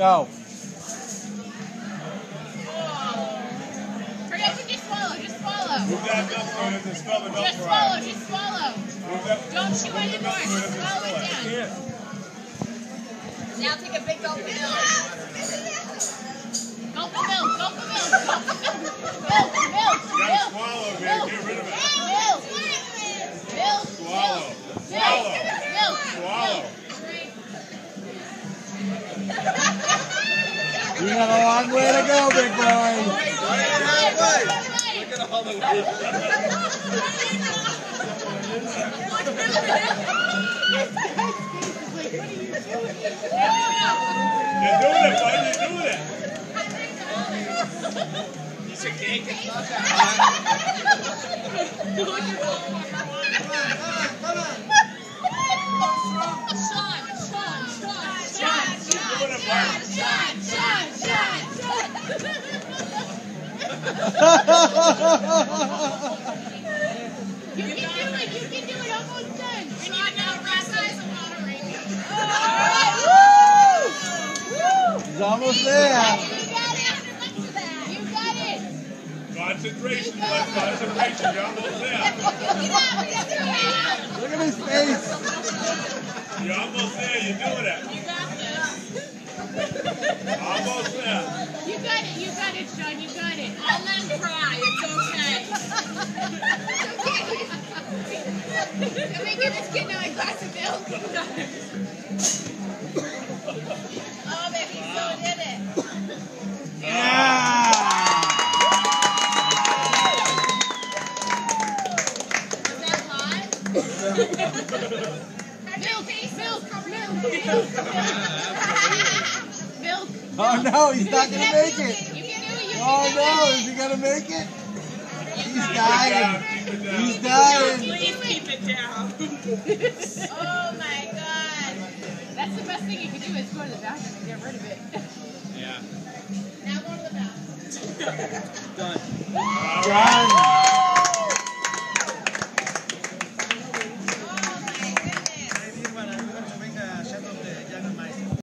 Go. Forget to just swallow. Just swallow. Move that milk so it doesn't the milk Just swallow. Just swallow. Move that- Don't chew move anymore. milk so it Just doesn't swallow it down. Yeah. Now take a big gulp of milk. Gulp of milk. Gulp of milk. You got a long way to go, big boy. Look at all the You're doing it. You're doing it. Piece of cake and Doing it, buddy. You can do it. You can do it. Almost done. We need to know right of water right He's almost there. You got it. You got it. Concentration, bud. Concentration. You're almost there. Look at his face. You're almost there. You're doing it. You got this. Almost there. You got it. You got it, Sean. Can we give this kid now a glass of milk? oh, baby, you so did it. Yeah. Is that hot? milk, milk, milk, milk. Oh no, he's not gonna make it. You can do it. You Oh no, is he gonna make it? He's dying. Down. Keep it down. He's dying. Please keep it down. oh my god. That's the best thing you can do is go to the bathroom and get rid of it. Yeah. Now go to the bathroom. Done. Done.